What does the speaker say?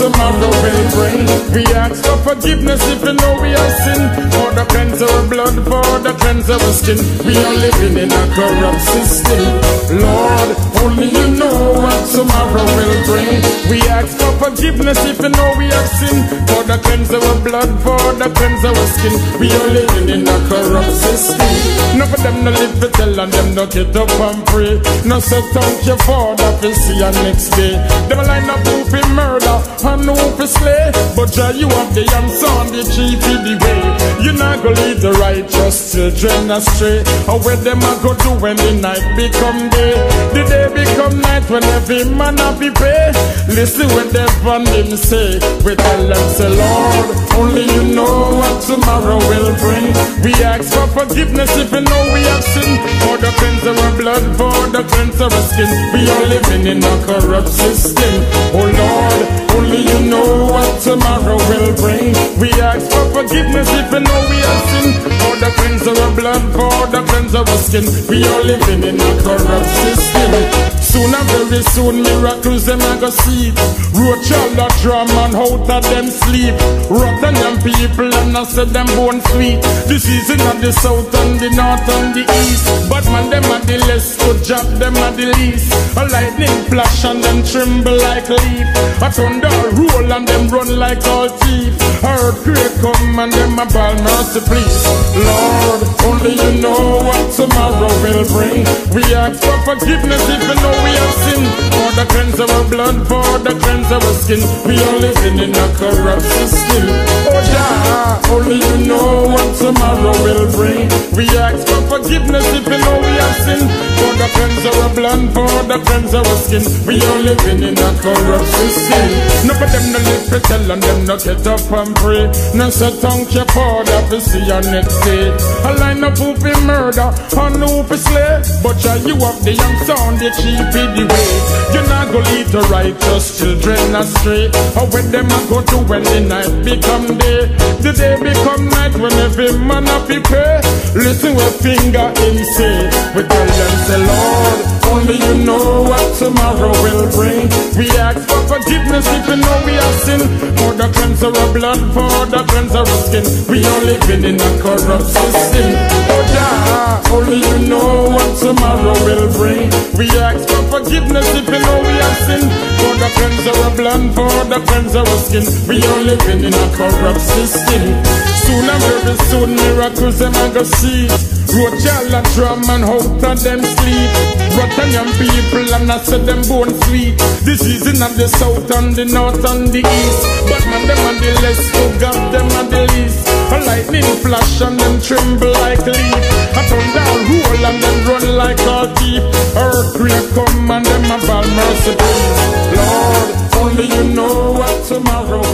tomorrow will bring. We ask for forgiveness if you know we have sinned. For the cleanse our blood, for the cleanse our skin. We are living in a corrupt system. Lord, only you know what tomorrow will bring. We ask forgiveness if you know we have sinned. For the cleanse our blood, for the cleanse our skin. We are living in a corrupt system. No of them no live to tell and them no get up and pray. No say thank you for that we see you next day. Them a line up who fi murder and who fi slay. But Jah you have the answer and the chief the way. You not go lead the righteous children astray. Or where them a go do when the night become day. The day become night when every man a be pray. Listen what they van them say. We tell them say Lord, only you know what tomorrow will bring. We ask for forgiveness if you know we have sinned. For the cleanse of our blood, for the cleanse of our skin. We are living in a corrupt system. Oh Lord, only you know what tomorrow will bring. We ask for forgiveness if you know we have sinned. For the cleanse of our blood, for the cleanse of our skin. We are living in a corrupt system. Soon and very soon, miracles them a go see. Roach all the drum and out of them sleep. Rotten young people and I said them bone sweet. The season of the south and the north and the east. But man, them are the less good job, them are the least. A lightning flash and them tremble like leaf. A thunder roll and them run like all thief. Earthquake come and them a bawl mercy please. Lord, only know what tomorrow will bring. We ask for forgiveness you know we have sinned. For the cleanse of our blood, for the cleanse of our skin. We are living in a corrupt system. Oh yeah, only you know what tomorrow will bring. We ask for forgiveness For are cleanse of for the friends are our skin. We are living in a corrupt system. No but them no live to tell and them no get up and pray. No say thank you for that we see you next day. A line of who murder and who be slay. But yeah, you have the young son, the in the way. You not go lead the righteous children astray. Or when them a go to when the night become day. The day become night when every man a be pray. Listen with finger in say. We tell them say Lord, only you know what tomorrow will bring. We ask for forgiveness if you know we have sinned. For the cleanse of our blood, for the cleanse of our skin. We are living in a corrupt system. Oh yeah, only you know what tomorrow will bring. We ask for forgiveness if you know we have sinned. For the cleanse of our blood, for the cleanse of our skin. We are living in a corrupt system. Soon and very soon, miracles them a go see. Roach all a drum and out of them sleep. Rotten young people and I said them bone sweet. The season of the south and the north and the east. But man them and the less who got them and the least. A lightning flash and them tremble like leaf. A thunder roll and them run like a thief. Earthquake come and them a bawl mercy please. Lord, only you know what tomorrow